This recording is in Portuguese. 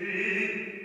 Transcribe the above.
Sim.